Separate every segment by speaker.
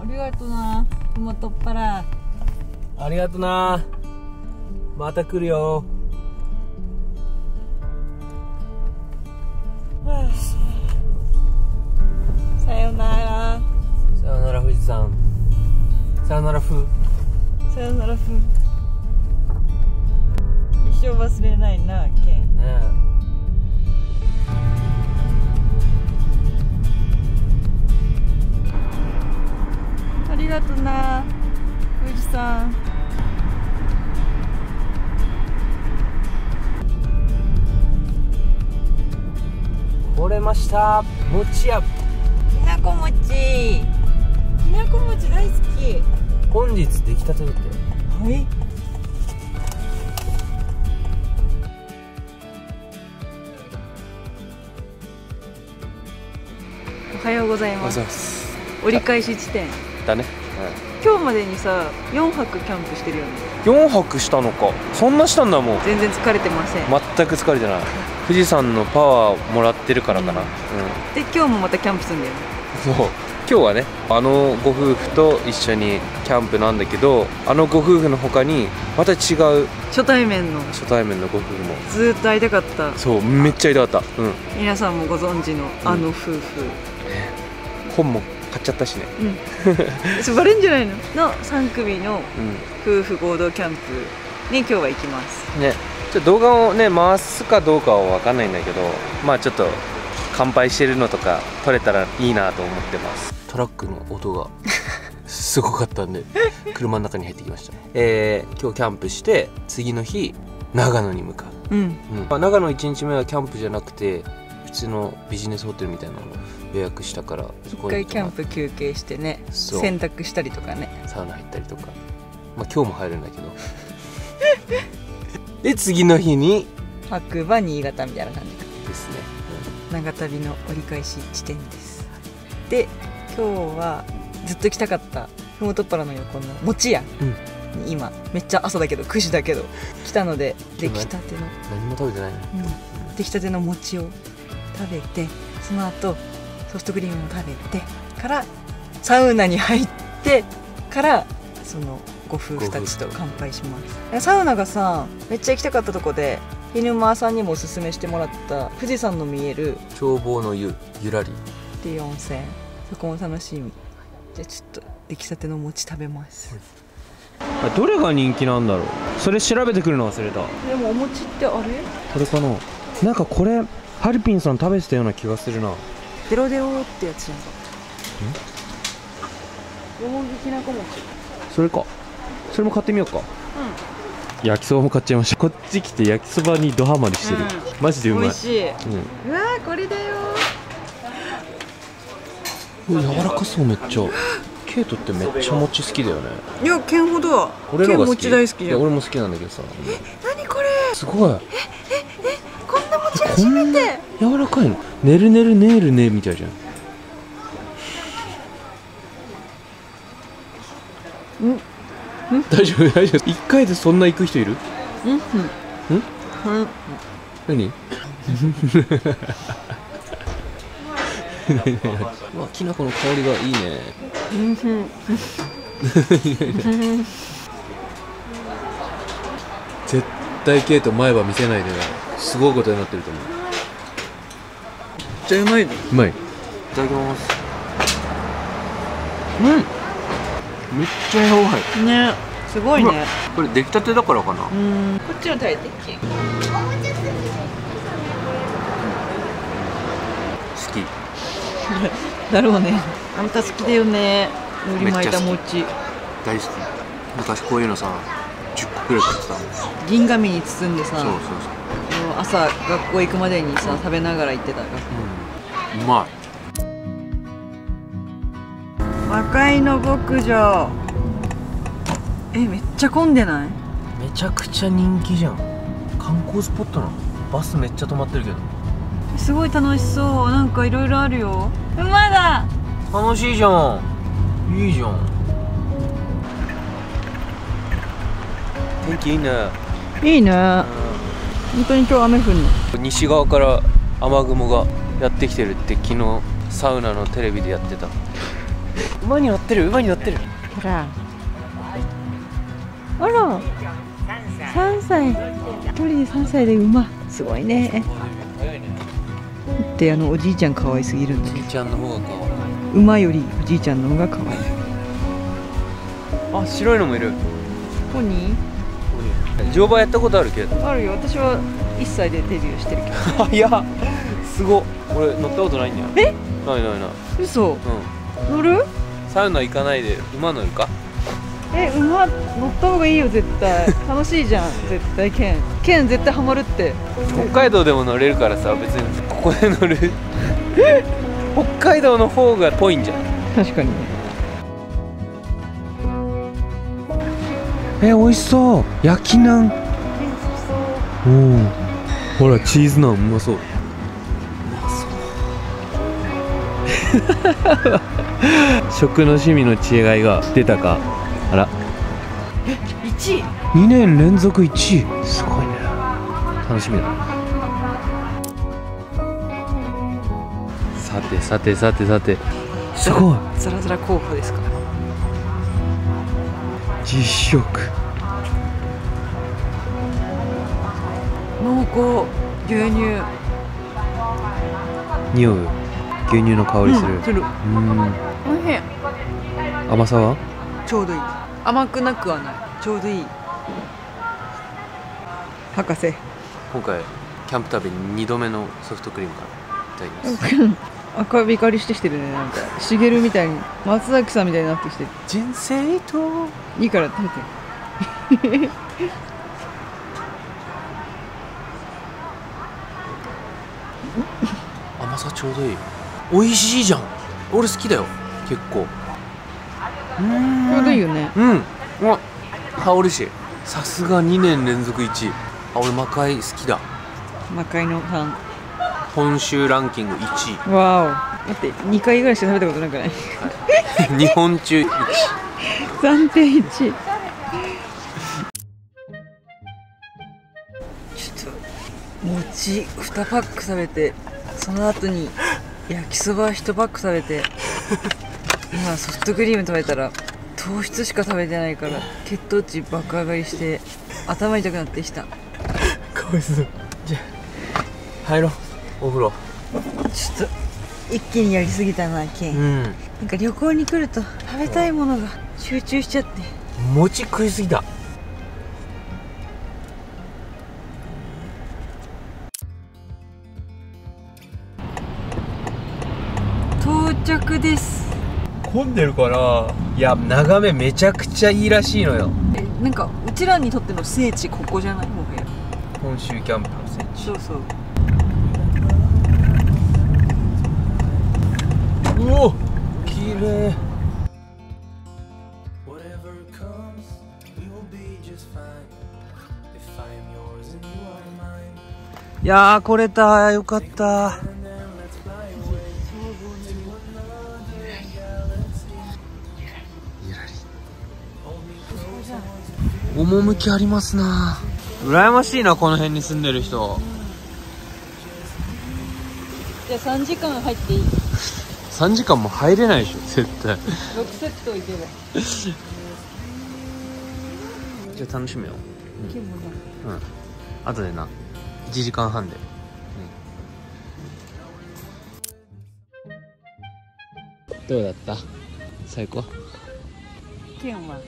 Speaker 1: ありがとな。雲とっぱら
Speaker 2: ありがとな。また来るよ。
Speaker 1: さよなら。
Speaker 2: さよなら富士山さよなら風
Speaker 1: さよならふ一生忘れないなケン。
Speaker 2: ね
Speaker 1: ありがとな富士山
Speaker 2: 来れました。餅屋。
Speaker 1: きなこ餅。きなこ餅大好き。
Speaker 2: 本日出来たてだって。
Speaker 1: はい。おはようございます。
Speaker 2: ます。
Speaker 1: 折り返し地点
Speaker 2: だね、
Speaker 1: 今日までにさ4泊キャンプしてるよね。
Speaker 2: 4泊したのか。そんなしたんだもん
Speaker 1: 全然疲れてません。
Speaker 2: 全く疲れてない。富士山のパワーもらってるからかな、うん。
Speaker 1: で今日もまたキャンプするんだよね。
Speaker 2: そう。今日はねあのご夫婦と一緒にキャンプなんだけどあのご夫婦の他にまた違う
Speaker 1: 初対面の。
Speaker 2: 初対面のご夫婦も。
Speaker 1: ずーっと会いたかった。
Speaker 2: そうめっちゃ痛かった。うん。
Speaker 1: 皆さんもご存知のあの夫婦。
Speaker 2: 本も買っちゃったしね。
Speaker 1: うん、それバレんじゃないの？の3組の
Speaker 2: う
Speaker 1: 夫婦合同キャンプに今日は行きます。
Speaker 2: んね。ちょっと動画をね回すかどうかは分かんないんだけどまあちょっと乾杯してるのとか撮れたらいいなと思ってます。トラックの音が すごかったんで車の中に入ってきました。えー、今日キャンプして次の日長野に向かう。
Speaker 1: うん。
Speaker 2: うん。まあ、長野1日目はキャンプじゃなくて普通のビジネスホテルみたいなのを予約したからそ
Speaker 1: 一回キャンプ休憩してね洗濯したりとかね。
Speaker 2: サウナ入ったりとか。まあ今日も入るんだけど。で次の日に
Speaker 1: 白馬新潟みたいな感じか。
Speaker 2: ですね、
Speaker 1: 長旅の折り返し地点です。で今日はずっと来たかったふもとっぱらの横の餅屋
Speaker 2: うん。
Speaker 1: に今めっちゃ朝だけど9時だけど来たので出来たての、
Speaker 2: 何も食べてないの？
Speaker 1: うん、出来たての餅を食べてその後ソフトクリームも食べてからサウナに入ってからそのご夫婦たちと乾杯します。サウナがさめっちゃ行きたかったとこで犬沼さんにもおすすめしてもらった富士山の見える
Speaker 2: 眺望の湯ゆらり。
Speaker 1: っていう温泉。そこも楽しみ。じゃあちょっと出来たての餅食べます。
Speaker 2: どれが人気なんだろう？それ調べてくるの忘れた。
Speaker 1: でもお餅ってあれ？
Speaker 2: これかな？なんかこれハルピンさん食べてたような気がするな
Speaker 1: デロデロってやつじゃんか。よもぎきなこ餅。
Speaker 2: それか。それも買ってみようか。焼きそばも買っちゃいました。こっち来て焼きそばにドハマりしてる、
Speaker 1: うん。
Speaker 2: マジでうまい。
Speaker 1: 美味しい。
Speaker 2: うん。
Speaker 1: うわーこれだよ。
Speaker 2: 柔らかそうめっちゃ。ケイトってめっちゃ餅好きだよね。
Speaker 1: いや剣ほど
Speaker 2: 俺のが好き。
Speaker 1: 大好きじゃん。
Speaker 2: 俺も好きなんだけどさ。
Speaker 1: 何これ？
Speaker 2: すごい。
Speaker 1: こんな餅初めて。
Speaker 2: 柔らかいの？ねるねるねるねみたいじゃん。
Speaker 1: うん？
Speaker 2: 大丈夫？大丈夫？一回でそんな行く人いる？
Speaker 1: うん。うん。
Speaker 2: ん。
Speaker 1: うん。
Speaker 2: 何？うわきな粉の香りがいいね。
Speaker 1: うん。
Speaker 2: 絶対ケイト前歯見せないでなすごいことになってると思う。
Speaker 1: じゃあうまいね。
Speaker 2: うまい。いただきます。うん。めっちゃ柔らかい。
Speaker 1: ね。すごいね。
Speaker 2: これ出来たてだからかな。
Speaker 1: うん。こっちの食べてっけ？
Speaker 2: 好き。
Speaker 1: だろうね。あんた好きだよね。海苔巻いた
Speaker 2: めっ
Speaker 1: 餅。
Speaker 2: 大好き。昔こういうのさ10個くらい食ってた
Speaker 1: 銀紙に包んでさ。
Speaker 2: そうそう
Speaker 1: もう朝学校行くまでにさ食べながら行ってた
Speaker 2: うん。うまい。
Speaker 1: 魔界の牧場。えめっちゃ混んでない？
Speaker 2: めちゃくちゃ人気じゃん。観光スポットなの。バスめっちゃ止まってるけど。
Speaker 1: すごい楽しそう。なんかいろいろあるよ。馬だ！
Speaker 2: 楽しいじゃん。いいじゃん。天気いいね。
Speaker 1: いいね本当に今日雨降るの？
Speaker 2: 西側から雨雲がやってきてるって昨日サウナのテレビでやってた。馬に乗ってる馬に乗ってる。
Speaker 1: ほら。あら。3歳。一人で3歳で馬。すごいね。ってあのおじいちゃん可愛すぎるんだ
Speaker 2: じいちゃんの方が可愛い。
Speaker 1: 馬よりおじいちゃんの方が可愛い。
Speaker 2: あ白いのもいる。
Speaker 1: ポニ
Speaker 2: 乗馬やったことあるけど
Speaker 1: ーあるよ。私は1歳でデビューしてるけど。
Speaker 2: 早っ。すごっ。俺乗ったことないんだよ。
Speaker 1: え？
Speaker 2: ないないない。
Speaker 1: 嘘。
Speaker 2: うん。
Speaker 1: 乗る？
Speaker 2: サウナ行かないで馬乗るか？
Speaker 1: え馬乗った方がいいよ絶対。楽しいじゃん絶対。ケンケン絶対ハマるって。
Speaker 2: 北海道でも乗れるからさ別に。ここで乗る。北海道の方がぽいんじゃん。
Speaker 1: 確かに
Speaker 2: え美味しそう。焼きナン。おおほらチーズナン。うまそう。食の趣味の違いが出たか。あら。
Speaker 1: 1位。
Speaker 2: 2年連続1位。すごいね。楽しみだ。さてさてさてさて。すごい。
Speaker 1: ザラザラ候補ですか？
Speaker 2: 実食。
Speaker 1: 濃厚牛乳。
Speaker 2: 匂う？牛乳の香りする。
Speaker 1: うんする。
Speaker 2: うん。
Speaker 1: おいしい。
Speaker 2: 甘さは？
Speaker 1: ちょうどいい。甘くなくはない。ちょうどいい。博士。
Speaker 2: 今回キャンプ旅に2度目のソフトクリームからいただきます
Speaker 1: 赤光りしてきてるね。なんかしげるみたいに松崎さんみたいになってきてる。
Speaker 2: 人生と？
Speaker 1: いいから食べて。
Speaker 2: 甘さちょうどいい。美味しいじゃん。俺好きだよ。結構。
Speaker 1: ちょうどいいよね。
Speaker 2: うん。うわ。香るしさすが2年連続1位。あ俺魔界好きだ。
Speaker 1: 魔界のさん
Speaker 2: 本州ランキング1
Speaker 1: わお待って2回ぐらいしか食べたことなくない？
Speaker 2: 位 日本中1位
Speaker 1: 暫定1位ちょっと餅2パック食べてその後に焼きそば1パック食べて。今ソフトクリーム食べたら糖質しか食べてないから血糖値爆上がりして頭痛くなってきた。
Speaker 2: かわいそう。じゃあ入ろうお風呂。
Speaker 1: ちょっと一気にやりすぎたなケン、
Speaker 2: うん。
Speaker 1: なんか旅行に来ると食べたいものが集中しちゃって。
Speaker 2: 餅食いすぎた。
Speaker 1: 到着です。
Speaker 2: 混んでるからいや眺めめちゃくちゃいいらしいのよ。
Speaker 1: えなんかうちらにとっての聖地ここじゃない？もはや。
Speaker 2: 本州キャンプの聖地。
Speaker 1: そうそう
Speaker 2: お綺麗。いやー来れたーよかった。趣ありますな。ー羨ましいなこの辺に住んでる人。
Speaker 1: じゃあ3時間入っていい？
Speaker 2: 3時間も入れないでしょ絶対。
Speaker 1: 6セットいけば
Speaker 2: じゃあ楽しめよ。
Speaker 1: ケンもだ
Speaker 2: うん。後でな。1時間半で、どうだった？最高。
Speaker 1: ケンは？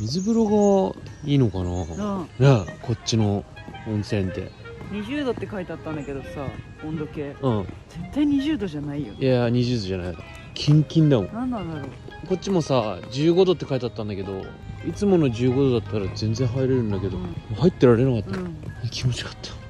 Speaker 2: 水風呂がいいのかな？
Speaker 1: うん。
Speaker 2: ねえこっちの温泉って
Speaker 1: 20度って書いてあったんだけどさ温度計。
Speaker 2: うん。
Speaker 1: 絶対20度じゃないよ
Speaker 2: いや20度じゃない。キンキンだもん。
Speaker 1: 何なんだろう。
Speaker 2: こっちもさ15度って書いてあったんだけどいつもの15度だったら全然入れるんだけど、
Speaker 1: うん。
Speaker 2: 入ってられなかった、
Speaker 1: うん。
Speaker 2: 気持ちよかった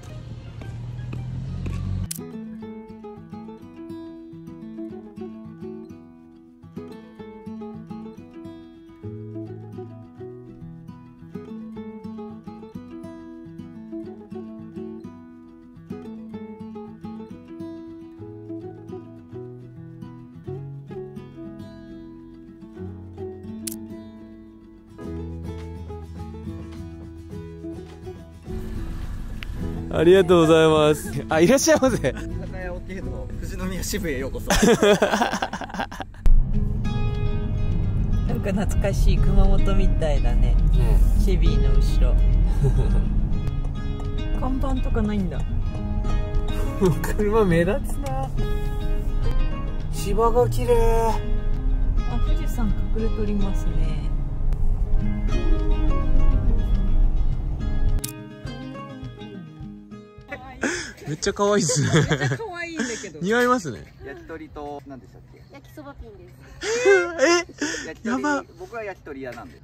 Speaker 2: ありがとうございます。あいらっしゃいませ。
Speaker 3: 富士宮支部へようこそ。
Speaker 1: か懐かしい熊本みたいだね。
Speaker 2: ね
Speaker 1: シェビーの後ろ。看板とかないんだ。
Speaker 2: 車目立つな。芝が綺麗。
Speaker 1: あ富士山隠れておりますね
Speaker 2: めっちゃ可愛いっすね。
Speaker 1: 可愛いんだけど。
Speaker 2: 似合いますね。
Speaker 3: 焼き鳥と何でしたっけ？
Speaker 4: 焼きそばピンです。
Speaker 3: 焼き鳥
Speaker 2: やば。
Speaker 3: 僕は焼き鳥屋なんで。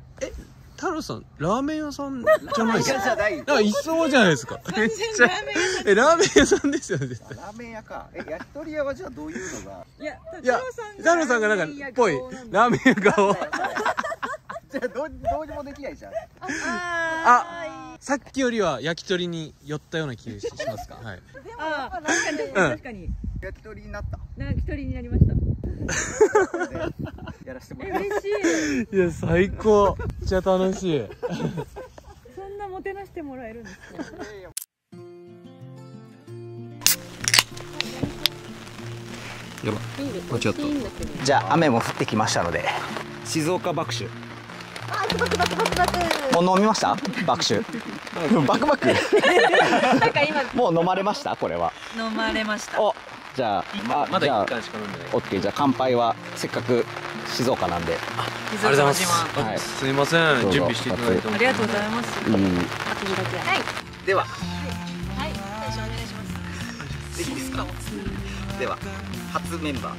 Speaker 2: 太郎さんラーメン屋さんじゃない。です
Speaker 3: じ
Speaker 2: か
Speaker 3: ゃない
Speaker 2: なんか？い。そうじゃないですか。めっちゃえラーメン屋さんですよね絶対。
Speaker 3: ラーメン屋か。え焼き鳥屋はじゃあどういうのが？
Speaker 1: いや
Speaker 2: いや太郎さんがなんかぽい。ラーメン屋顔
Speaker 3: じゃあどうどうにもできないじゃん。
Speaker 2: あさっきよりは焼き鳥に寄ったような気がしますか？はい。
Speaker 1: あ確かに
Speaker 2: うん。
Speaker 1: 確かに。
Speaker 3: 焼き鳥になった。
Speaker 1: なんか一人になりました。
Speaker 3: やらせてもらいます。
Speaker 1: 嬉しい。
Speaker 2: いや最高。めっちゃ楽しい。
Speaker 1: そんなもてなしてもらえるんですか？
Speaker 2: やば間違った。
Speaker 3: じゃあ雨も降ってきましたので。静岡爆酒
Speaker 4: あ、バクバクバクバク。
Speaker 3: もう飲みました？爆酒。バクバク？
Speaker 1: なんか今。
Speaker 3: もう飲まれました？これは。
Speaker 1: 飲まれました。
Speaker 3: おじゃああ
Speaker 2: まだ
Speaker 3: じゃあ
Speaker 2: 1巻しか飲んでない。
Speaker 3: オッケー。じゃあ乾杯はせっかく静岡なんで。
Speaker 1: あり
Speaker 2: ありがとうございます。
Speaker 3: はい。
Speaker 2: あすいません。準備していただいて
Speaker 1: ありがとうございます。
Speaker 3: いい
Speaker 4: あとだけ。はい。
Speaker 3: では
Speaker 4: はい。最初お願いします。
Speaker 3: いいですかでは。初メンバー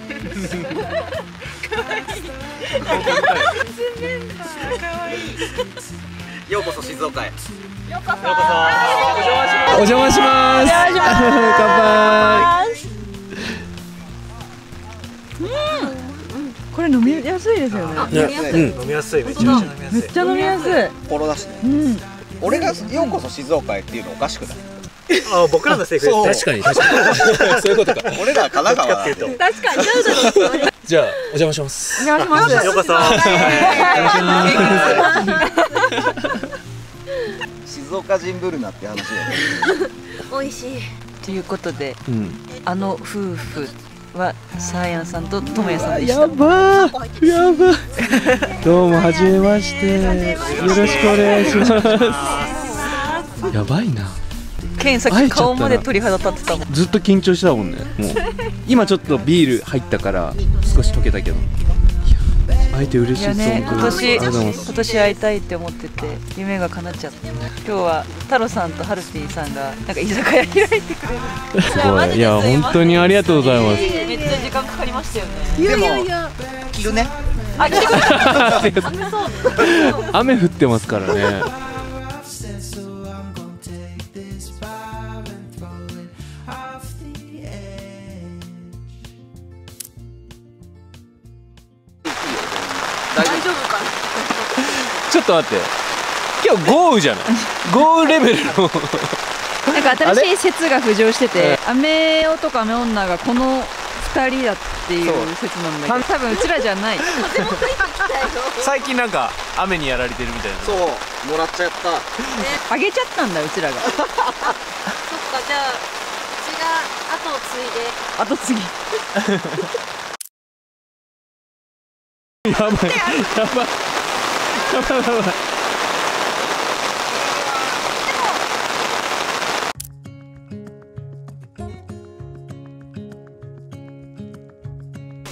Speaker 3: ようこそ静岡へ。
Speaker 2: お邪魔します。乾杯。
Speaker 1: これ飲みやすいですよね。
Speaker 4: 飲みやすい。
Speaker 2: 飲みやすいめちゃめちゃ飲みやす
Speaker 1: めっちゃ飲みやすい。
Speaker 3: コロだしね、俺がようこそ静岡へっていうのおかしくない。
Speaker 5: あ僕らのセリフ
Speaker 2: 確かに確かに。そういうことか。
Speaker 3: 俺らは神奈川。なんで
Speaker 4: 確かに。
Speaker 2: じゃあお邪魔します。
Speaker 1: お願いします。
Speaker 5: ようこそ。
Speaker 3: 静岡人ブルナって話だよね。
Speaker 4: 美味しい。
Speaker 1: ということで
Speaker 2: うん
Speaker 1: あの夫婦はサーヤンさんとともやさんでした。
Speaker 2: やば。ーやば。ーどうもはじめまして。よろしくお願いします。やばいな。
Speaker 1: ケンさっき顔まで鳥肌立ってたもん。
Speaker 2: ずっと緊張したもんねもう。今ちょっとビール入ったから少し溶けたけど。会えて嬉しいです
Speaker 1: いやね
Speaker 2: 本当に
Speaker 1: 今年
Speaker 2: ありがとうございます。
Speaker 1: 今年会いたいって思ってて夢が叶っちゃった。今日は太郎さんとハルピーさんがなんか居酒屋開いてくれる。
Speaker 2: すごい。いや本当にありがとうございます。
Speaker 1: めっちゃ時間かかりましたよね。
Speaker 4: いやいやいや。
Speaker 3: 着るね。
Speaker 1: あ来てく
Speaker 2: 雨降ってますからねと待って。今日豪雨じゃない？豪雨レベルの。
Speaker 1: なんか新しい説が浮上してて雨男雨女がこの二人だっていう説なんだけど多分うちらじゃない。
Speaker 2: 最近なんか雨にやられてるみたいな。
Speaker 3: そう。もらっちゃった。
Speaker 1: あげちゃったんだうちらが。
Speaker 4: な。そっかじゃあうちが後を継いで。
Speaker 1: あと次
Speaker 2: やばいやばいやばい。やばい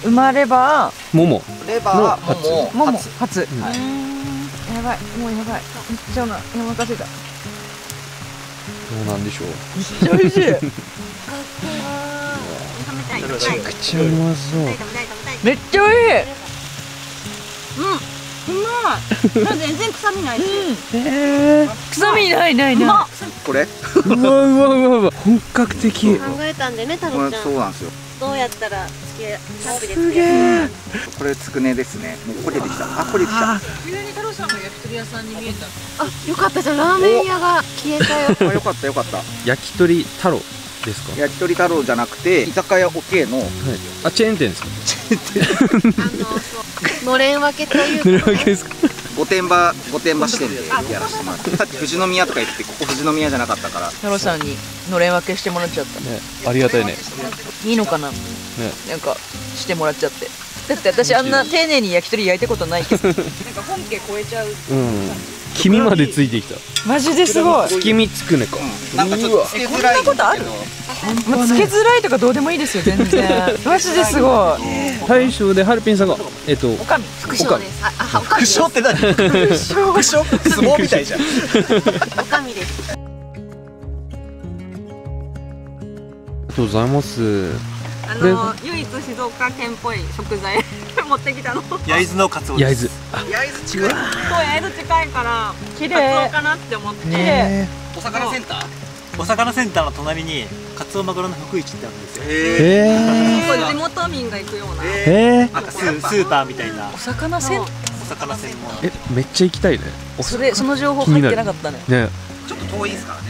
Speaker 1: 生まれば
Speaker 2: もも
Speaker 3: レバーも
Speaker 1: もも
Speaker 3: 初。
Speaker 1: 初、やばい。もうやばい。めっちゃおなお腹すいた。
Speaker 2: どうなんでしょう。
Speaker 1: めっちゃ
Speaker 2: うま。
Speaker 1: めっちゃ美味しい。
Speaker 4: うまい。全然臭みないし。
Speaker 1: 臭みないないな
Speaker 3: これ？
Speaker 2: うわうわうわうわ。本格的。
Speaker 4: 考えたんでね、太郎ちゃ。
Speaker 3: そうんなんですよ。
Speaker 4: どうやったらつけ、タップです
Speaker 2: げえ
Speaker 3: これつくねですね。もうこれできた。あこれできた。
Speaker 1: 急に太郎さんが焼き鳥屋さんに見えた。
Speaker 4: あ、よかった。じゃん。ラーメン屋が消えたよ。
Speaker 3: あよかったよかった。
Speaker 2: 焼き鳥太郎ですか？
Speaker 3: 焼き鳥太郎じゃなくて居酒屋おけの
Speaker 2: はい。あチェーン店ですか？
Speaker 4: あの、そう。のれん分けという
Speaker 2: 塗る
Speaker 4: か
Speaker 2: わけですか？
Speaker 3: 御殿場御殿場支店でやらせてもらってさっき富士宮とか言ってここ富士宮じゃなかったから。
Speaker 1: 太郎さんにのれん分けしてもらっちゃった。
Speaker 2: ねありがたいね。
Speaker 1: いいのかな？
Speaker 2: ね。
Speaker 1: なんかしてもらっちゃって。だって私あんな丁寧に焼き鳥焼いたことないけど。なんか本家超えちゃう。
Speaker 2: うん黄身までついてきた。
Speaker 1: マジですごい。
Speaker 2: 月見つくねか。
Speaker 3: なんかちょっとつけづらいんだけど
Speaker 1: えこんなことあるもうつけづらいとかどうでもいいですよ全然。マジですごい。
Speaker 2: 大将でハルピンさんがえっと
Speaker 1: おかみ。
Speaker 4: 副将です。ああおかみ
Speaker 3: 副将って何？副将。副将相撲みたいじゃん。
Speaker 4: おかみです。
Speaker 2: ありがとうございます
Speaker 4: あの唯一静岡県っぽい食材 持ってきたの。そう
Speaker 5: 焼津のカツオです。
Speaker 2: 焼津。
Speaker 3: 焼津近い。
Speaker 4: 焼津近いから
Speaker 1: 綺麗。
Speaker 4: かなって思って。
Speaker 1: 綺麗
Speaker 3: お魚センター？
Speaker 5: お魚センターの隣にカツオマグロの福市ってあるんですよ。
Speaker 3: へ
Speaker 2: へ
Speaker 4: これ地元民が行くような。
Speaker 2: えへえ
Speaker 5: なんかスースーパーみたいな。
Speaker 1: お魚せん
Speaker 5: お魚専門。
Speaker 2: えめっちゃ行きたいね。お
Speaker 1: それその情報入ってなかったね。
Speaker 2: ね。
Speaker 3: ちょっと遠いですからね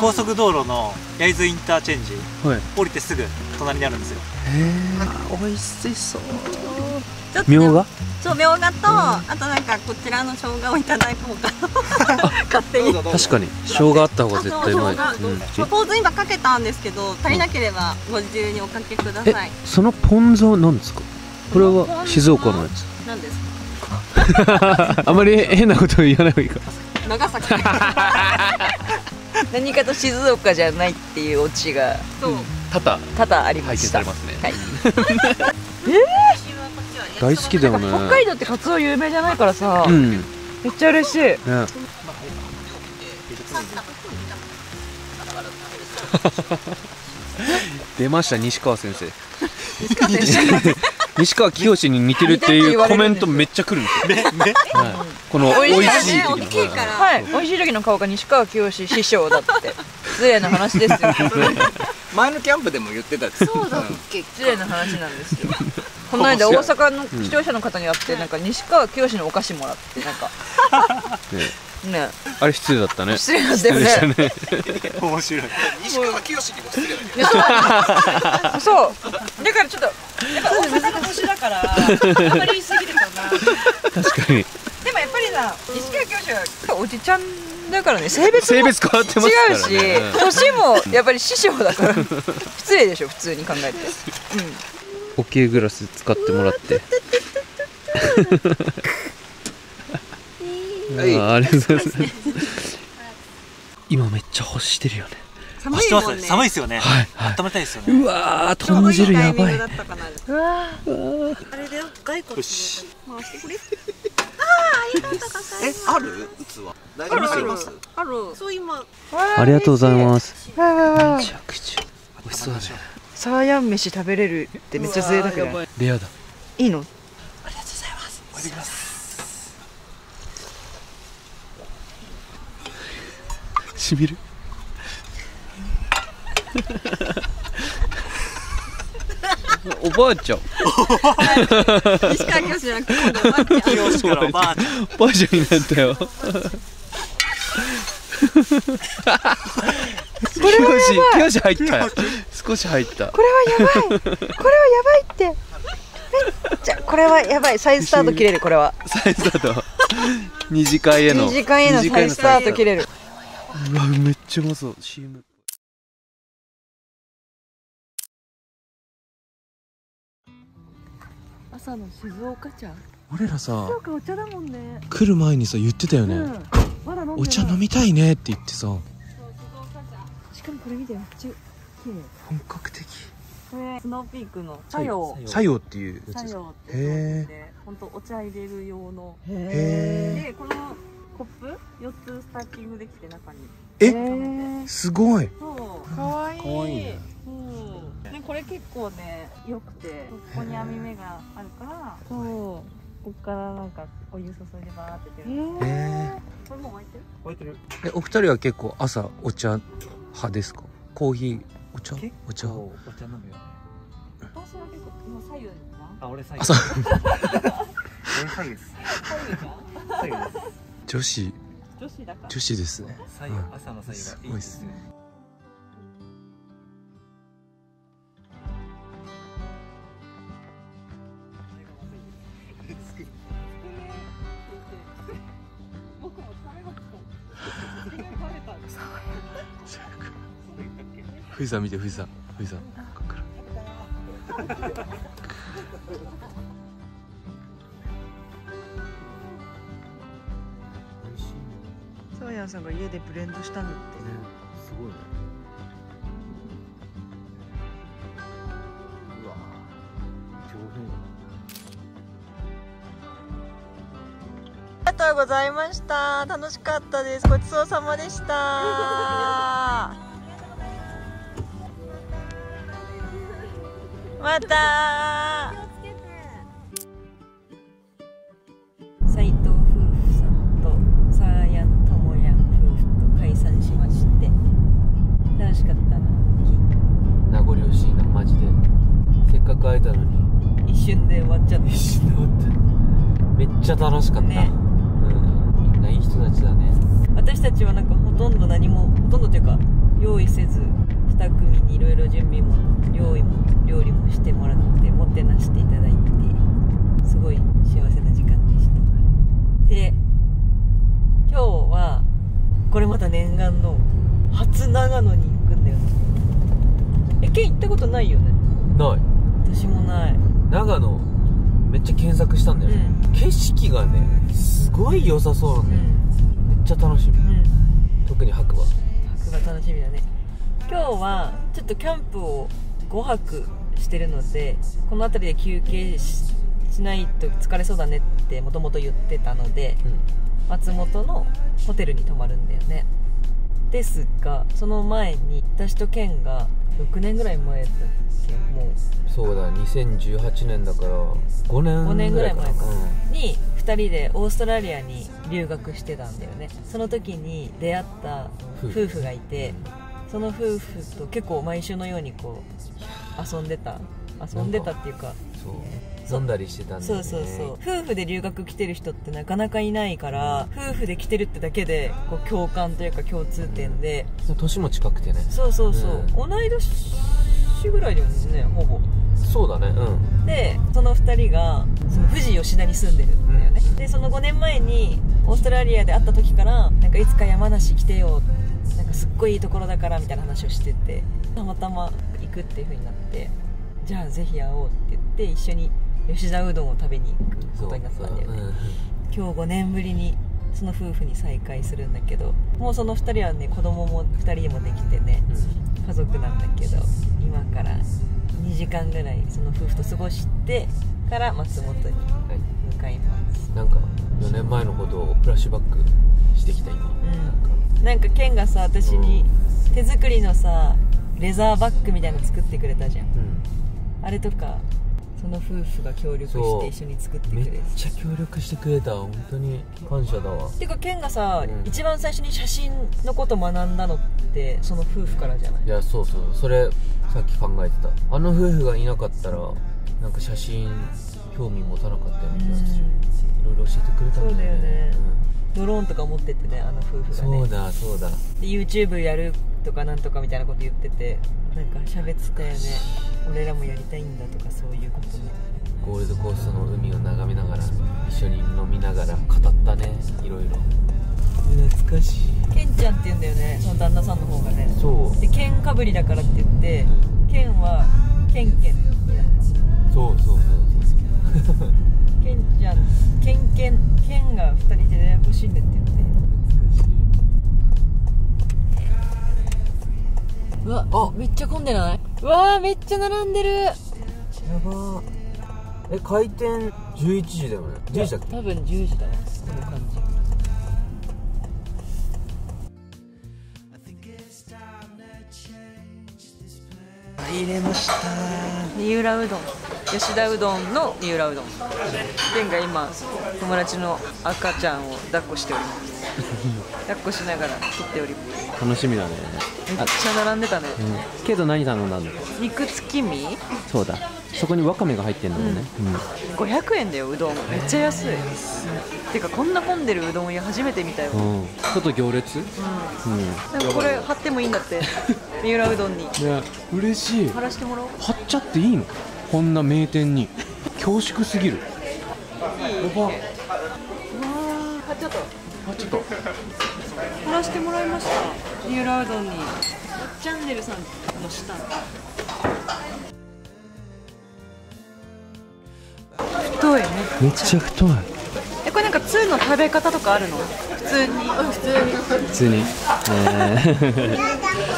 Speaker 5: 高速道路の焼津インターチェンジ
Speaker 2: はい。
Speaker 5: 降りてすぐ隣にあるんですよ。
Speaker 2: へえ美味しそう。みょうが？
Speaker 4: そうみょうがとあとなんかこちらの生姜をいただこうか。な 勝手に。
Speaker 2: 確かに。生姜あった方が絶対うまい、
Speaker 4: う
Speaker 2: うん。
Speaker 4: ポン酢今かけたんですけど足りなければご自由におかけください。
Speaker 2: そのポン酢は何ですか？これは静岡のやつ。
Speaker 4: 何ですか？
Speaker 2: あまり変なこと言わない方がいいか。
Speaker 4: 長崎
Speaker 1: 何かと静岡じゃないっていうオチが
Speaker 2: 多々
Speaker 1: 多々ありました。
Speaker 2: ね、
Speaker 1: はい。
Speaker 2: 大好きだよね。
Speaker 1: 北海道ってカツオ有名じゃないからさ、
Speaker 2: うん。ね
Speaker 1: めっちゃ嬉しい。
Speaker 2: 出ました西川先生。西川きよしに似てるっていうコメントめっちゃ来るんですよ、はい、この美味しい
Speaker 4: ね大
Speaker 2: 時の
Speaker 4: きい。
Speaker 1: 美味しい時の顔が西川きよし師匠だって。失礼な話ですよ。
Speaker 3: 前のキャンプでも言ってたそうだ
Speaker 1: 失礼な話なんですよ。この間大阪の視聴者の方に会ってなんか西川きよしのお菓子もらってなんか。
Speaker 2: ね
Speaker 1: ね。
Speaker 2: あれ失礼だったね。
Speaker 1: 失礼だったよね。
Speaker 5: 面白い。
Speaker 3: 西川きよしにも失礼だけ
Speaker 1: いやそうそう。だからちょっとやっぱ大阪の星だからあんまり言い過ぎるとな。
Speaker 2: 確かに。
Speaker 1: でもやっぱりな西川きよしはおじちゃんだからね性別も
Speaker 2: 性別変わってますからね。
Speaker 1: 違うし年もやっぱり師匠だから失礼でしょ普通に考えて。
Speaker 2: オケグラス使ってもらって あーありがとうございます。今めっちゃ欲してるよね。
Speaker 4: 寒いもんね。
Speaker 5: 寒いですよね。
Speaker 2: はいはい。
Speaker 5: 温めたいですよね。
Speaker 2: うわー豚汁やばい。
Speaker 1: うわ
Speaker 4: あれだよ。骸骨回してくれ。
Speaker 3: えある？器。大丈夫ですよます？
Speaker 4: ある。そう今。
Speaker 2: ありがとうございます。めちゃくちゃ。美味しそうだね。
Speaker 1: サーヤン飯食べれるってめっちゃ贅沢だよ
Speaker 2: レアだ。
Speaker 1: いいの？
Speaker 2: しみる？おばあちゃん。
Speaker 4: 西川なおばあちゃん
Speaker 5: からおばあちゃん。
Speaker 2: おばあちゃんになったよ。これはやばい入った少し入った。
Speaker 1: これはやばい。これはやばいって。めっちゃこれはやばい。再スタート切れるこれは。
Speaker 2: 再スタート。二次会への。
Speaker 1: 2時間への再スタート切れる
Speaker 2: うわめっちゃうまそう。CM
Speaker 1: 朝の静岡茶？
Speaker 2: 俺らさ
Speaker 1: 岡お茶だもんね。
Speaker 2: 来る前にさ言ってたよね、
Speaker 1: うん。まだ飲んで
Speaker 2: お茶飲みたいねって言ってさ。
Speaker 1: しかもこれ見てめっちゃ綺麗。
Speaker 2: 本格的。
Speaker 4: これスノーピークの作用
Speaker 2: 作用っていうやつで
Speaker 4: 作
Speaker 2: すか？
Speaker 4: 用ってそうで本当お茶入れる用の。
Speaker 2: へ
Speaker 4: でこのコップ？4つスタッキングできて中に。
Speaker 2: え？
Speaker 4: え
Speaker 2: すごい。
Speaker 4: そう。
Speaker 1: かわいい。
Speaker 2: かわいいね。
Speaker 4: そう。でこれ結構ね良くてここに網目があるからそう。こっからなんかお湯注いでバーって出る。
Speaker 2: え
Speaker 4: これもう沸いてる？
Speaker 5: 置いてる。
Speaker 2: ー、えお二人は結構朝お茶派ですか？コーヒーお茶？お茶？
Speaker 5: お茶飲むよね。
Speaker 4: 私は結構今左右
Speaker 5: あ俺左右。
Speaker 2: 朝
Speaker 5: 俺左右です。
Speaker 4: 左右
Speaker 5: です
Speaker 2: 女子。
Speaker 4: 女子だから。
Speaker 2: 女子ですね。
Speaker 5: 朝の左右がいいですね。
Speaker 2: 富士山見て富士山富士山こっから
Speaker 1: ンさんが家でブレンドしたん。だって
Speaker 2: すごいね。うわ上
Speaker 1: ありがとうございました。楽しかったです。ごちそうさまでした。また瞬で終わっちゃった。
Speaker 2: 一瞬で終わった。めっちゃ楽しかった、
Speaker 1: ね。
Speaker 2: うん。みんないい人たちだね。
Speaker 1: 私たちはなんかほとんど何もほとんどというか用意せず2組にいろいろ準備も料理も料理もしてもらってもてなしていただいてすごい幸せな時間でした。で今日はこれまた念願の初長野に行くんだよね。えケン行ったことないよね？
Speaker 2: ない。
Speaker 1: 私もない
Speaker 2: 長野めっちゃ検索したんだよね、景色がねすごい良さそうなんだよ、めっちゃ楽しみ。
Speaker 1: うん。うん
Speaker 2: 特に白馬。
Speaker 1: 泊が楽しみだね。今日はちょっとキャンプを5泊してるのでこの辺りで休憩ししないと疲れそうだねってもともと言ってたので松本のホテルに泊まるんだよね。ですがその前に私とケンが6年ぐらい前だっけ？もう。
Speaker 2: そうだ2018年だから5年
Speaker 1: 5年ぐらい前か。
Speaker 2: うん。
Speaker 1: に2人でオーストラリアに留学してたんだよね。その時に出会った夫婦。がいてその夫婦と結構毎週のようにこう遊んでた。遊んでたっていうか。
Speaker 2: そう
Speaker 1: そう
Speaker 2: 飲んだりしてたんだよね。
Speaker 1: そうそうそう。夫婦で留学来てる人ってなかなかいないから夫婦で来てるってだけでこう共感というか共通点で。
Speaker 2: 年も近くてね。
Speaker 1: そうそうそう、同い年ぐらいだよねほぼ。
Speaker 2: そうだねうん。
Speaker 1: でその2人がその富士吉田に住んでるんだよね、でその5年前にオーストラリアで会った時からなんかいつか山梨来てよなんかすっごいいいところだからみたいな話をしててたまたま行くっていう風になってじゃあぜひ会おうって言って一緒に吉田うどんを食べに行くことになったんだよね。
Speaker 2: そう。
Speaker 1: 今日5年ぶりにその夫婦に再会するんだけどもうその2人はね子供も2人もできてね
Speaker 2: うん。
Speaker 1: 家族なんだけど今から2時間ぐらいその夫婦と過ごしてから松本に
Speaker 2: はい
Speaker 1: 向かいます。
Speaker 2: なんか4年前のことをフラッシュバックしてきた今、
Speaker 1: ん
Speaker 2: なん。か
Speaker 1: なんかケンがさ私に手作りのさレザーバッグみたいの作ってくれたじゃん。
Speaker 2: うん。
Speaker 1: あれとかその夫婦が協力して一緒に作ってく
Speaker 2: め
Speaker 1: れて
Speaker 2: っちゃ協力してくれた本当に感謝だわ
Speaker 1: てかケンがさ、
Speaker 2: うん。
Speaker 1: 一番最初に写真のこと学んだのってその夫婦からじゃない？
Speaker 2: いやそうそう。それさっき考えてた。あの夫婦がいなかったらなんか写真興味持たなかったような気がする。いろいろ教えてくれたんだよね。
Speaker 1: そうだよねドローンとか持ってってねあの夫婦がね。
Speaker 2: うんそうだそうだ。
Speaker 1: で YouTube やるとかなんとかみたいなこと言っててなんか喋ってたよね。俺らもやりたいんだとかそういうことね。
Speaker 2: ゴールドコーストの海を眺めながら一緒に飲みながら語ったねいろいろ。懐かしい。
Speaker 1: ケンちゃんって言うんだよねその旦那さんの方がね。
Speaker 2: そう。
Speaker 1: でケンかぶりだからって言ってケンはケンケンになった。
Speaker 2: そうそうそうそう
Speaker 1: ケンちゃんケンケンケンが2人でややこしいねって言ってうわあめっちゃ混んでない？うわーめっちゃ並んでる。
Speaker 2: やば。ーえ開店11時だよね。10時だっけ？
Speaker 1: 多分10時だわこの感じ入れました。三浦うどん。吉田うどんの三浦うどん。ケンが今友達の赤ちゃんを抱っこしております。抱っこしながら撮っております。
Speaker 2: 楽しみだね。
Speaker 1: めっちゃ並んでたね。
Speaker 2: うん。けど何頼んだんだ
Speaker 1: 肉付き身
Speaker 2: そうだそこにわかめが入ってんだもんね。
Speaker 1: 500円だようどん。めっちゃ安い。てかこんな混んでるうどん屋初めて見たよ、
Speaker 2: うん、うん、ちょっと行列？うん。
Speaker 1: なん。かこれ貼ってもいいんだって。三浦うどんに。
Speaker 2: ね嬉しい。
Speaker 1: 貼らしてもらおう。
Speaker 2: 貼っちゃっていいの？こんな名店に。恐縮すぎる。
Speaker 1: いい。わあ貼っちゃった。
Speaker 2: あちょっと
Speaker 1: 貼らしてもらいました。三浦うどんに。チャンネルさんの下太いね。
Speaker 2: めっちゃ太い。
Speaker 1: えこれなんか2の食べ方とかあるの？普通に。普通に。
Speaker 2: 普通に、え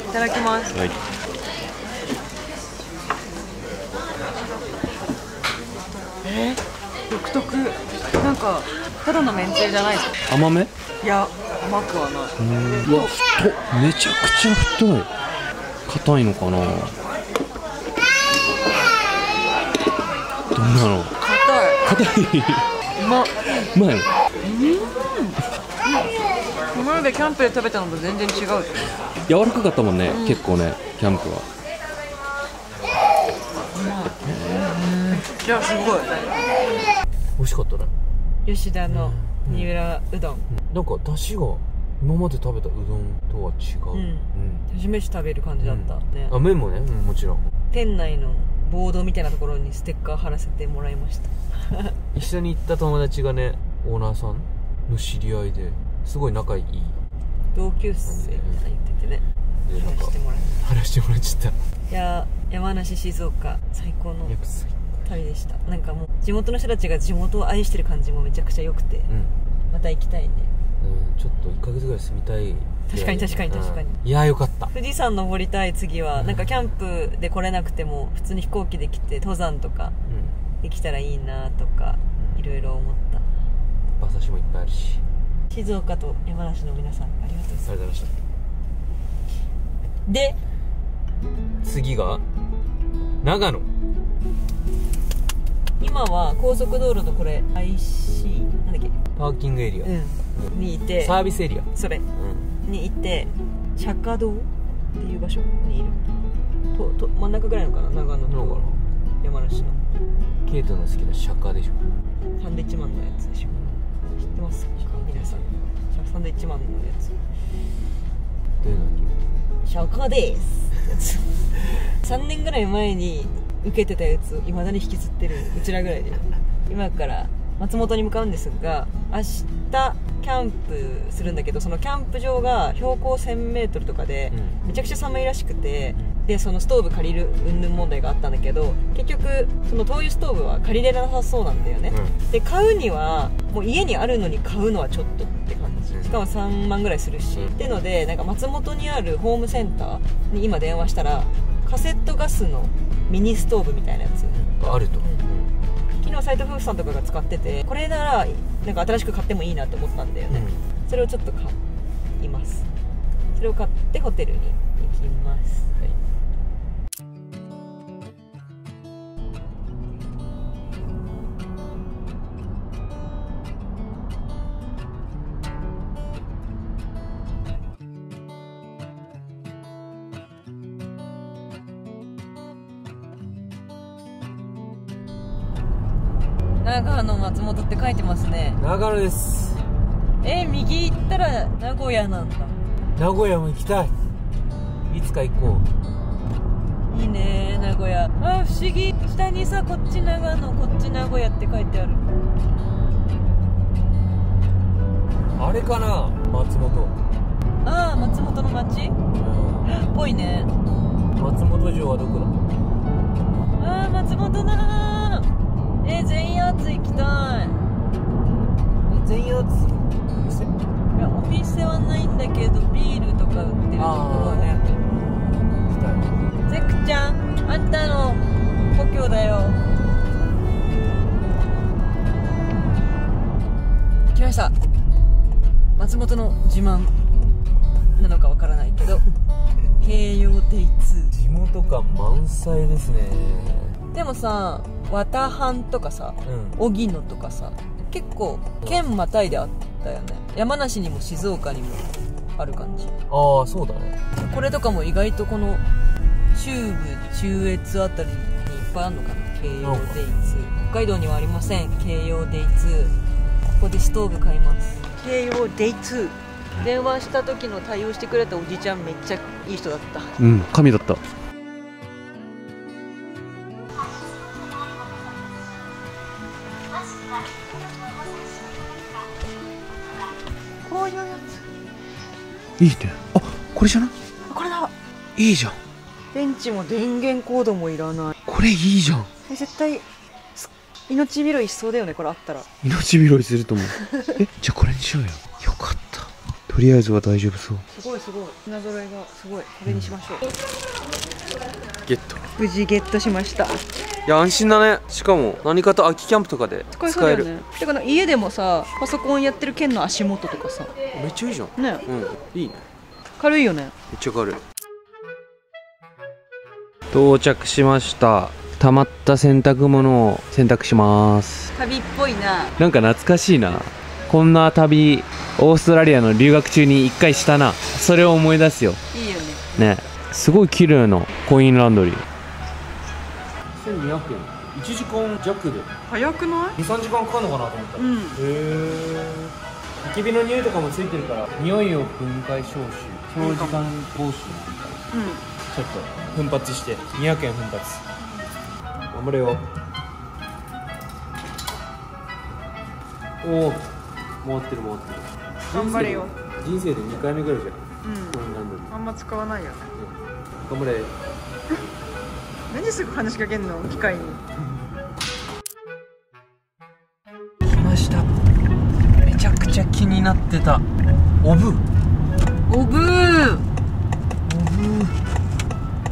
Speaker 1: いただきます。
Speaker 2: ー、はい。
Speaker 1: え独特。なんかただのめんつゆじゃないぞ。
Speaker 2: 甘め？
Speaker 1: いや甘くはない。う
Speaker 2: わ太っ。めちゃくちゃ太い。硬いのかな？どんなの？
Speaker 1: 硬い。
Speaker 2: う
Speaker 1: まっ
Speaker 2: うまいの
Speaker 1: 今までキャンプで食べたのと全然違う。
Speaker 2: 柔らかかったもんね、結構ねキャンプは。
Speaker 1: じゃあすごい。
Speaker 2: 美味しかったね。
Speaker 1: 吉田の三浦うどん。
Speaker 2: なんか出汁が今まで食べたうどんとは違う、
Speaker 1: うん。初めて食べる感じだった、ね。
Speaker 2: あ麺もね、うん、もちろん。
Speaker 1: 店内のボードみたいなところにステッカー貼らせてもらいました
Speaker 2: 一緒に行った友達がねオーナーさんの知り合いですごい仲いい。
Speaker 1: 同級生みたいな言っててね。
Speaker 2: でなんか
Speaker 1: 話してもらいまし
Speaker 2: 話してもらっちゃった。
Speaker 1: たいやー山梨静岡最高の旅でした。なんかもう地元の人たちが地元を愛してる感じもめちゃくちゃ良くて
Speaker 2: うん。
Speaker 1: また行きたいね。
Speaker 2: うん、ちょっと1ヶ月ぐらい住みたい。
Speaker 1: 確かに確かに確かに。
Speaker 2: うん。いやーよかった。
Speaker 1: 富士山登りたい次はなんかキャンプで来れなくても普通に飛行機で来て登山とか。
Speaker 2: うん
Speaker 1: できたらいいなとかいろいろ思った。
Speaker 2: 馬刺しもいっぱいあるし。
Speaker 1: 静岡と山梨の皆さんありがとうございま
Speaker 2: した。
Speaker 1: で
Speaker 2: 次が長野。
Speaker 1: 今は高速道路のこれ IC なんだっけ？
Speaker 2: パーキングエリア、
Speaker 1: うん。にいて
Speaker 2: サービスエリア。
Speaker 1: それ。
Speaker 2: うん。
Speaker 1: にいて釈迦堂っていう場所にいる。とと真ん中ぐらいのかな？長野と山梨の
Speaker 2: ケイトの好きな釈迦でしょ。
Speaker 1: サンドイッチマンのやつでしょ。知ってます？か皆さん。サンドイッチマンのやつ。
Speaker 2: どういうの？
Speaker 1: 釈迦です。3年ぐらい前に受けてたやついまだに引きずってるうちらぐらいで。今から松本に向かうんですが明日キャンプするんだけどそのキャンプ場が標高 1000m とかで
Speaker 2: うん。
Speaker 1: めちゃくちゃ寒いらしくてでそのストーブ借りる云々問題があったんだけど結局その灯油ストーブは借りれなさそうなんだよね、で買うにはもう家にあるのに買うのはちょっとって感じ。しかも3万ぐらいするし、
Speaker 2: うん。
Speaker 1: ってのでなんか松本にあるホームセンターに今電話したらカセットガスのミニストーブみたいなやつ。
Speaker 2: あると、
Speaker 1: 昨日斎藤夫婦さんとかが使っててこれならなんか新しく買ってもいいなと思ったんだよね、それをちょっと買います。それを買ってホテルに行きます。長
Speaker 2: 長野です。
Speaker 1: え右行ったら名古屋なんだ。
Speaker 2: 名古屋も行きたい。いつか行こ
Speaker 1: いいね名古屋。あ不思議。下にさこっち長野こっち名古屋って書いてある。
Speaker 2: うあれかな松本。
Speaker 1: ああ松本の町っぽいね。
Speaker 2: 松本城はどこだ？
Speaker 1: ああ松本だえー、全員アーツ行きたい
Speaker 2: 全員店
Speaker 1: いやお店はないんだけどビールとか売ってるところね。
Speaker 2: 行きたい
Speaker 1: ゼクちゃんあんたの故郷だよ。来ました。松本の自慢なのかわからないけど。京葉デイツ
Speaker 2: 地元感満載ですね。
Speaker 1: ーでもさ綿半とかさ
Speaker 2: うん。
Speaker 1: 荻野とかさ結構県またいであったよね。山梨にも静岡にもある感じ。
Speaker 2: ああそうだね。
Speaker 1: これとかも意外とこの中部中越あたりにいっぱいあるのかな。京葉デイツ。北海道にはありません。京葉デイツ。ここでストーブ買います。京葉デイツ。電話した時の対応してくれたおじちゃんめっちゃいい人だった。
Speaker 2: うん神だった
Speaker 1: こういうや
Speaker 2: いいね。あこれじゃない？
Speaker 1: つこれだ。
Speaker 2: いいじゃん。
Speaker 1: 電池も電源コードもいらない。
Speaker 2: これいいじゃん。
Speaker 1: え絶対す命拾いしそうだよねこれあったら。
Speaker 2: 命拾いすると思う。えじゃあこれにしようよ。よかった。とりあえずは大丈夫そう。
Speaker 1: すごいすごい。品揃えがすごい。これにしましょう、
Speaker 2: ゲット。
Speaker 1: 無事ゲットしました
Speaker 2: いや安心だね。しかも何かと空きキャンプとかで
Speaker 1: 使えそうだよねてかな家でもさパソコンやってる剣の足元とかさ。
Speaker 2: めっちゃいいじゃん。
Speaker 1: ね。
Speaker 2: うん。いいね。
Speaker 1: 軽いよね。
Speaker 2: めっちゃ軽い。到着しました。溜まった洗濯物を洗濯します。
Speaker 1: 旅っぽいな。
Speaker 2: なんか懐かしいな。こんな旅オーストラリアの留学中に一回したな。それを思い出すよ。
Speaker 1: いいよね。
Speaker 2: ね。すごい綺麗なコインランドリー1200円1時間弱で。
Speaker 1: 早くない
Speaker 2: ？23時間かかるのかなと思った。ら
Speaker 1: うん。
Speaker 2: へえ焚き火の匂いとかもついてるから匂いを分解消臭。長時間防止
Speaker 1: うん。
Speaker 2: ちょっと奮発して200円奮発。頑張れよ。おお回ってる回ってる。
Speaker 1: 頑張れよ。
Speaker 2: 人生で2回目ぐらいじゃん。
Speaker 1: うん。あんま使わないよね。
Speaker 2: 頑張れ
Speaker 1: 何すぐ話しかけんの？機械に。
Speaker 2: 来ました。めちゃくちゃ気になってた。オブ
Speaker 1: おぶー。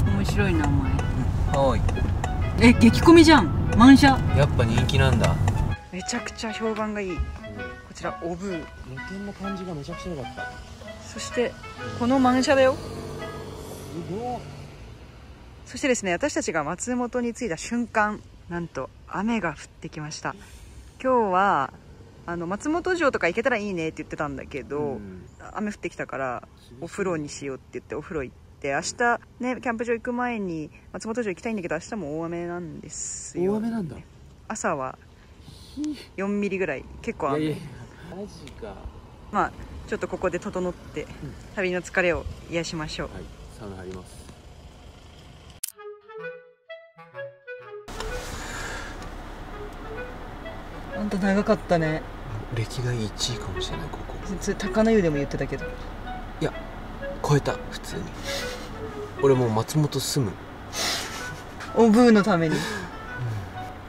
Speaker 1: 面白い名前。
Speaker 2: はい
Speaker 1: え激コミじゃん。満車。
Speaker 2: やっぱ人気なんだ。
Speaker 1: めちゃくちゃ評判がいい。こちらおぶー。
Speaker 2: 露店の感じがめちゃくちゃ良かった。
Speaker 1: そしてこの満車だよ。
Speaker 2: すごい
Speaker 1: そしてですね私たちが松本に着いた瞬間なんと雨が降ってきました。今日はあの松本城とか行けたらいいねって言ってたんだけど、
Speaker 2: うん。
Speaker 1: 雨降ってきたからお風呂にしようって言ってお風呂行って明日ねキャンプ場行く前に松本城行きたいんだけど明日も大雨なんですよ。
Speaker 2: 大雨なんだ。
Speaker 1: 朝は4ミリぐらい結構雨。
Speaker 2: いやいやマジか。は
Speaker 1: まあちょっとここで整って旅の疲れを癒しましょう。
Speaker 2: いサウナ入ります
Speaker 1: ほんと長かったね。
Speaker 2: 歴代1位かもしれないここ。
Speaker 1: それ高菜湯でも言ってたけど。
Speaker 2: 超えた普通に。俺もう松本住む。
Speaker 1: おブーのために。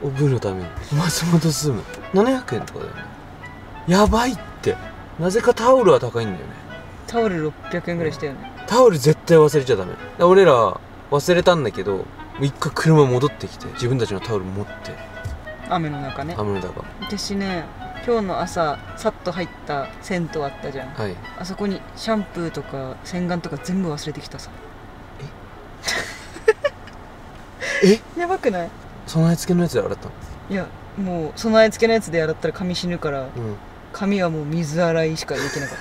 Speaker 2: おぶのために。松本住む。700円とかだよね。やばいって。なぜかタオルは高いんだよね。
Speaker 1: タオル600円ぐらいしたよね。
Speaker 2: タオル絶対忘れちゃダメ。俺ら忘れたんだけど一回車戻ってきて自分たちのタオル持って
Speaker 1: 雨の中ね。
Speaker 2: 雨の中。
Speaker 1: 私ね今日の朝さっと入った銭湯あったじゃん。
Speaker 2: はい。
Speaker 1: あそこにシャンプーとか洗顔とか全部忘れてきたさ。
Speaker 2: え？
Speaker 1: やばくない？
Speaker 2: 備え付けのやつで洗ったの？
Speaker 1: いやもう備え付けのやつで洗ったら髪死ぬから
Speaker 2: うん。
Speaker 1: 髪はもう水洗いしかできなかっ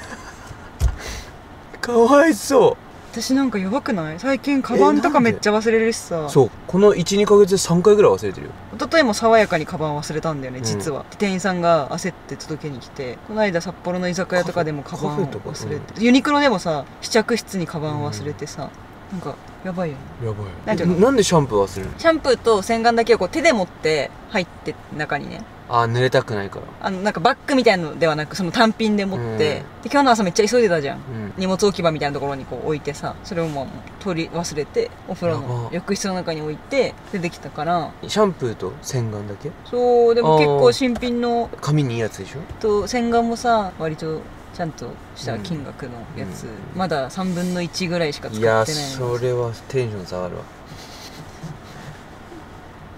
Speaker 1: た。
Speaker 2: かわいそ
Speaker 1: 私なんかやばくない？最近カバンとかめっちゃ忘れるしさ。
Speaker 2: うそうこの12ヶ月で3回ぐらい忘れてるよ。
Speaker 1: 一昨日も爽やかにカバン忘れたんだよね
Speaker 2: うん。
Speaker 1: 実は、店員さんが焦って届けに来て。この間札幌の居酒屋とかでもカバン忘れて、ユニクロでもさ試着室にカバン忘れてさ、なんかやばいよね。
Speaker 2: やばい。
Speaker 1: なん
Speaker 2: でシャンプー忘れるの？
Speaker 1: シャンプーと洗顔だけをこう手で持って入って中にね
Speaker 2: あー濡れたくないから。
Speaker 1: あのなんかバッグみたいなのではなくその単品で持って、
Speaker 2: うん。
Speaker 1: で今日の朝めっちゃ急いでたじゃん。
Speaker 2: うん。
Speaker 1: 荷物置き場みたいなところにこう置いてさそれをまあもう取り忘れてお風呂
Speaker 2: や
Speaker 1: の
Speaker 2: ば。
Speaker 1: 浴室の中に置いて出てきたから。
Speaker 2: シャンプーと洗顔だけ？
Speaker 1: そうでも結構新品の
Speaker 2: 髪にいいやつでしょ？
Speaker 1: と洗顔もさ割とちゃんとした金額のやつ、
Speaker 2: うん
Speaker 1: まだ3分の1ぐらいしか使って
Speaker 2: いや
Speaker 1: ないの
Speaker 2: それはテンション下がるわ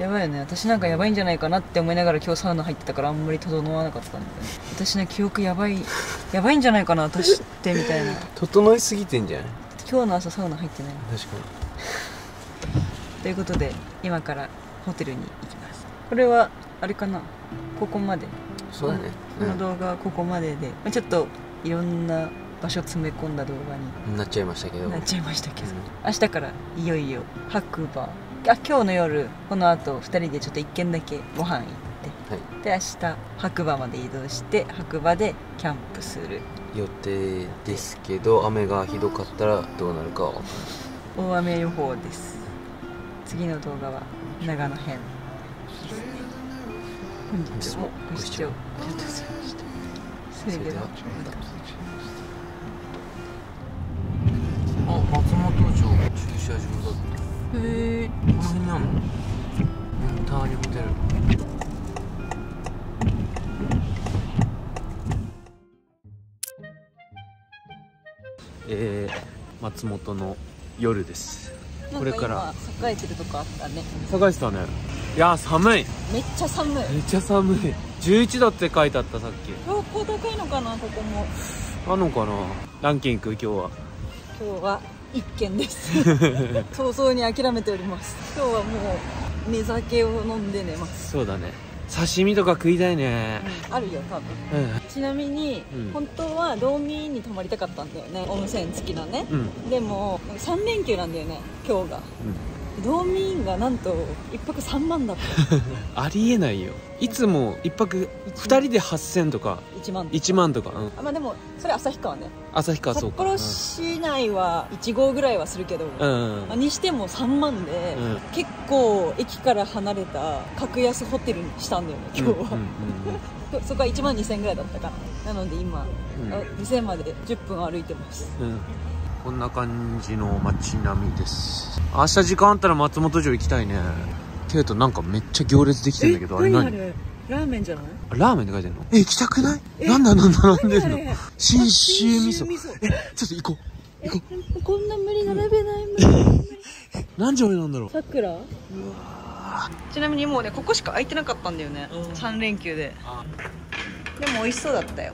Speaker 1: やばいよね。私なんかやばいんじゃないかなって思いながら今日サウナ入ってたからあんまり整わなかったんだよね。私の記憶やばいやばいんじゃないかな私ってみたいな。
Speaker 2: 整いすぎてんじゃない？
Speaker 1: 今日の朝サウナ入ってない。
Speaker 2: 確か
Speaker 1: ということで今からホテルに行きます。これはあれかな？ここまで。
Speaker 2: にそうだね。
Speaker 1: この動画はここまでで、まあちょっといろんな場所詰め込んだ動画に。
Speaker 2: うんなっちゃいましたけど。
Speaker 1: なっちゃいましたけど、
Speaker 2: うん。
Speaker 1: 明日からいよいよ白馬あ今日の夜この後2人でちょっと一軒だけご飯行って。
Speaker 2: はい。
Speaker 1: で明日白馬まで移動して白馬でキャンプする。
Speaker 2: 予定ですけど雨がひどかったらどうなるかは
Speaker 1: 大雨予報です。次の動画は長野編ですね。本日もご視聴ありがとうございました。それではまた。
Speaker 2: あ松本城駐車場だった
Speaker 1: へえ
Speaker 2: この辺にあんのタリホテルえー、松本の夜ですこれから。
Speaker 1: 栄えてるとこあったね。
Speaker 2: 栄えてたね。いや寒い。
Speaker 1: めっちゃ寒い。
Speaker 2: めっちゃ寒い。度って書いてあったさっき。
Speaker 1: 標高高いのかなここも。
Speaker 2: あのかな？ランキング今日は。
Speaker 1: 今日は。一軒です。早々に諦めております。今日はもう寝酒を飲んで寝ます、
Speaker 2: そうだね。刺身とか食いたいね。
Speaker 1: あるよ多分。
Speaker 2: うん。
Speaker 1: ちなみに、
Speaker 2: うん。
Speaker 1: 本当は道民に泊まりたかったんだよね。温泉付きのね、
Speaker 2: うん。
Speaker 1: でも3連休なんだよね今日が、道民がなんと1泊3万だった。
Speaker 2: ありえないよ。いつも一泊2人で8000とか。
Speaker 1: 1万
Speaker 2: 1万とか、うん、
Speaker 1: あまあでもそれ旭川ね。
Speaker 2: 旭川そうか。
Speaker 1: 札幌市内は1号ぐらいはするけど、
Speaker 2: うん、うん。
Speaker 1: まあにしても3万で、
Speaker 2: うん。
Speaker 1: 結構駅から離れた格安ホテルにしたんだよね今日。は、そ そこは1万2000円ぐらいだったかな。なので今、
Speaker 2: うん。
Speaker 1: あ店まで10分歩いてます。
Speaker 2: うんこんな感じの街並みです。明日時間あったら松本城行きたいね。けどなんかめっちゃ行列できてんだけどあれ何？
Speaker 1: ラーメンじゃない？
Speaker 2: ラーメンって書いてんの？え行きたくない？なんだなんだなんでんの信州味噌。えちょっと行こう。
Speaker 1: こんな無理並べない無理
Speaker 2: 何時までなんだろう？
Speaker 1: さくら？ちなみにもうねここしか空いてなかったんだよね、3連休で。でも美味しそうだったよ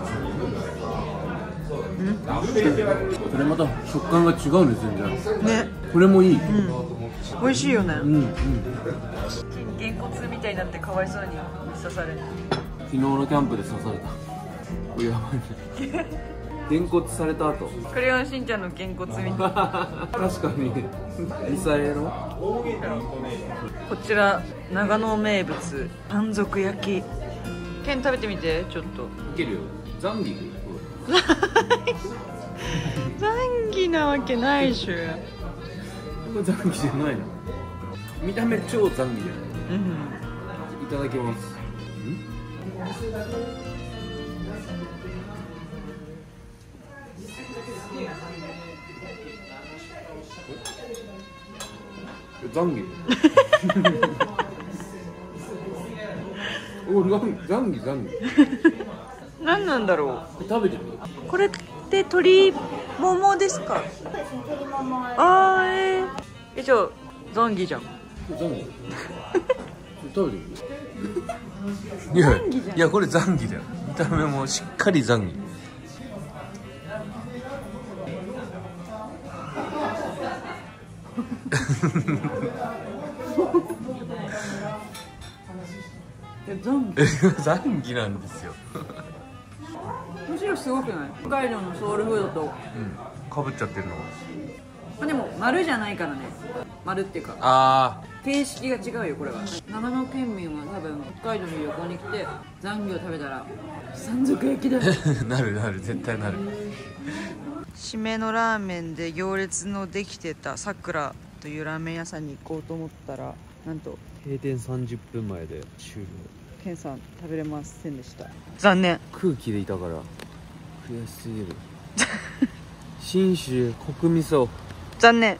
Speaker 2: これまた食感が違うね全然
Speaker 1: ね。
Speaker 2: これもいい
Speaker 1: 美味しいよね。
Speaker 2: うんうん。
Speaker 1: げんこつみたいになってかわいそうに刺される
Speaker 2: 昨日のキャンプで刺された。これやばいね。げんこつされた後。
Speaker 1: クレヨンしんちゃんのげんこつみたい
Speaker 2: 確かに。ミサエロ
Speaker 1: こちら長野名物短足焼き。ケン食べてみてちょっと。
Speaker 2: いけるよ。ザンギ
Speaker 1: ザンギなわけないでし。ょ
Speaker 2: これザンギじゃないの。見た目超ザンギだよ
Speaker 1: うん。
Speaker 2: いただきます。ザンギおザンザンギザンギ
Speaker 1: 何なんだろ
Speaker 2: 食べてみ
Speaker 1: うこれって鶏ももですか？あーえー、えじゃあザンギじゃん。
Speaker 2: ザンギ？食べてみいやいやこれザンギだよ。見た目もしっかりザンギ。
Speaker 1: ザンギ？
Speaker 2: ザンギなんですよ
Speaker 1: すごくない？北海道のソウルフードと。
Speaker 2: かぶっちゃってるの
Speaker 1: あでも丸じゃないからね。丸っていうか。
Speaker 2: あ
Speaker 1: 形式が違うよこれは。長野県民は多分北海道に旅行に来てザンギを食べたら山賊焼きだ
Speaker 2: あ なるなる。絶対なる。
Speaker 1: 締めのラーメンで行列のできてたさくらというラーメン屋さんに行こうと思ったらなんと
Speaker 2: 閉店30分前で終了。
Speaker 1: ケンさん食べれませんでした。残念。
Speaker 2: 空気でいたから悔しすぎる。信州国味噌
Speaker 1: 残念。